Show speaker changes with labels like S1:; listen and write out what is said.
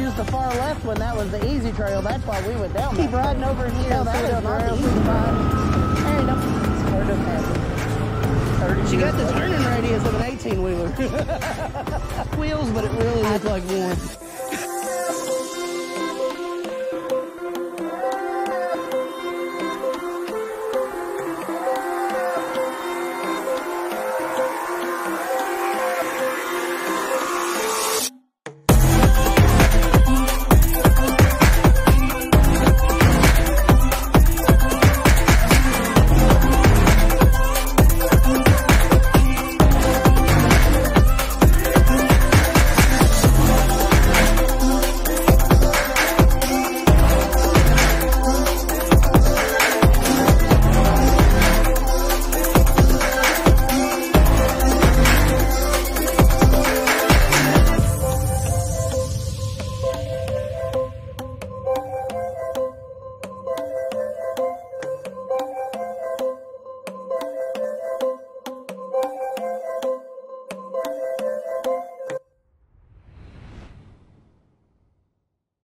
S1: used the far left when that was the easy trail. That's why we went down. Keep riding over here. Yeah, that is not easy. There you go. She got the turning radius of an 18-wheeler. Wheels, but it really looked like one.